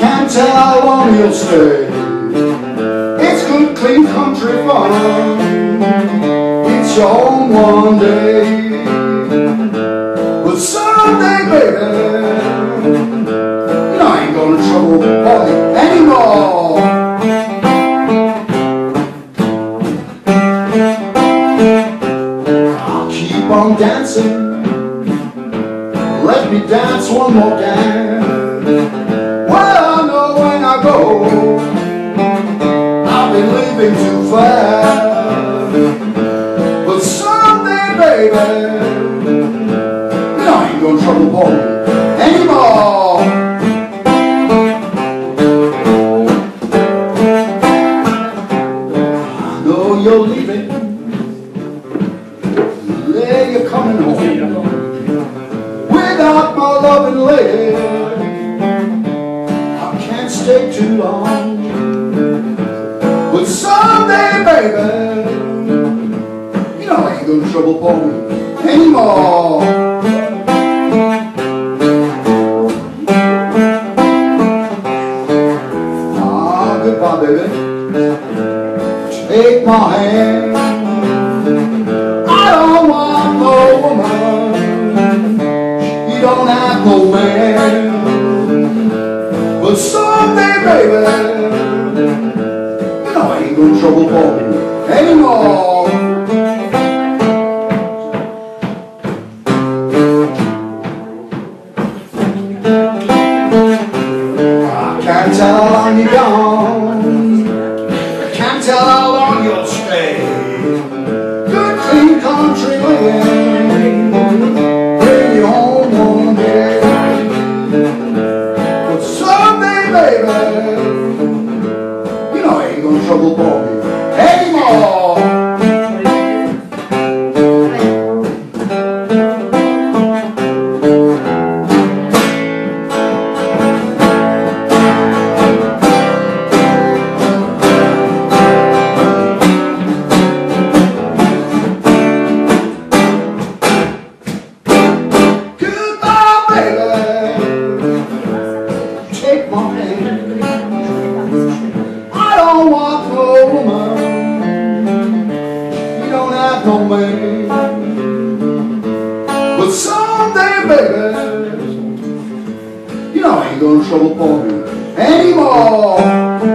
Can't tell how long you'll stay. It's good clean country fun It's your home one day. But someday baby fool anymore. I'll keep on dancing. Let me dance one more dance. Well, I know when I go, I've been living too fast. But someday, baby. Without my loving lady, I can't stay too long. But someday, baby, you know I ain't gonna trouble Paul anymore. Ah, goodbye, baby. Take my hand But someday, baby, you know I ain't gonna trouble Paul anymore. I can't tell how long you're gone. I can't tell how non trouble pochi But someday, baby, you know I ain't gonna trouble you anymore.